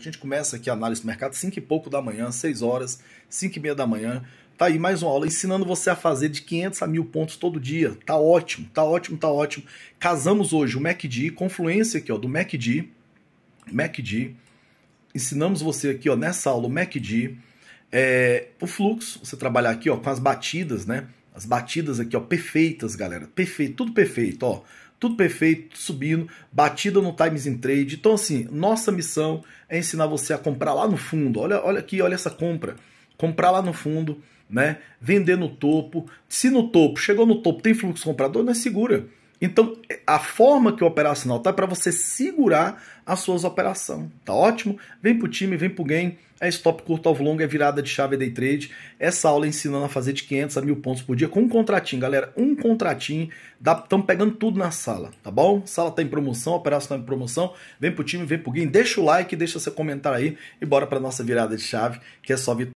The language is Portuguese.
A gente começa aqui a análise do mercado 5 e pouco da manhã, 6 horas, 5 e meia da manhã. Tá aí mais uma aula ensinando você a fazer de 500 a 1000 pontos todo dia. Tá ótimo, tá ótimo, tá ótimo. Casamos hoje o MACD, confluência aqui ó, do MACD, MACD. Ensinamos você aqui ó, nessa aula o MACD, é, o fluxo, você trabalhar aqui ó, com as batidas, né? As batidas aqui ó, perfeitas, galera. Perfeito, tudo perfeito, ó tudo perfeito, subindo, batida no Times in Trade. Então, assim, nossa missão é ensinar você a comprar lá no fundo. Olha, olha aqui, olha essa compra. Comprar lá no fundo, né? Vender no topo. Se no topo, chegou no topo, tem fluxo comprador, não é segura. Então, a forma que o operacional tá é para você segurar as suas operações. Tá ótimo? Vem pro time, vem pro game. É stop curto ao longo, é virada de chave, day trade. Essa aula ensinando a fazer de 500 a 1000 pontos por dia com um contratinho, galera. Um contratinho. Estamos pegando tudo na sala, tá bom? sala tá em promoção, operação tá em promoção. Vem pro time, vem pro game. Deixa o like, deixa seu comentário aí e bora para nossa virada de chave, que é só vitória.